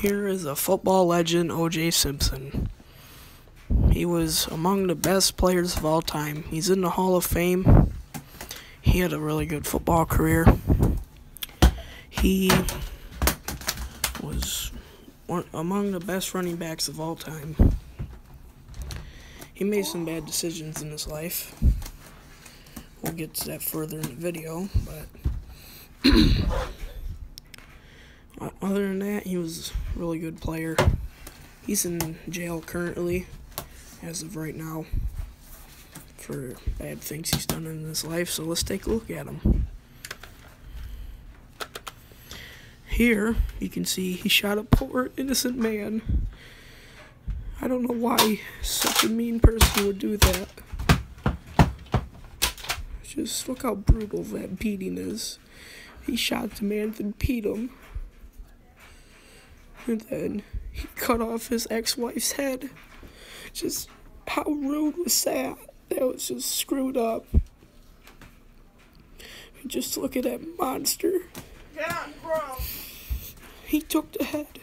Here is a football legend, O.J. Simpson. He was among the best players of all time. He's in the Hall of Fame. He had a really good football career. He was one, among the best running backs of all time. He made some bad decisions in his life. We'll get to that further in the video, but he was a really good player. He's in jail currently, as of right now, for bad things he's done in his life. So let's take a look at him. Here, you can see he shot a poor innocent man. I don't know why such a mean person would do that. Just look how brutal that beating is. He shot the man, then beat him. And then he cut off his ex-wife's head. Just how rude was that? That was just screwed up. Just look at that monster. Yeah, bro. He took the head.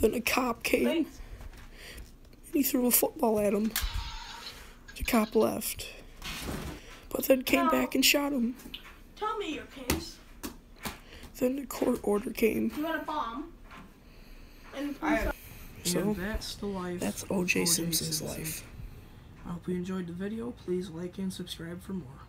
Then a cop came. Thanks. He threw a football at him. The cop left. But then came back and shot him. Tell me your case. Then the court order came. You had a bomb. And So, and that's the life. That's O.J. of Simpson's life. I hope you enjoyed the video. Please like and subscribe for more.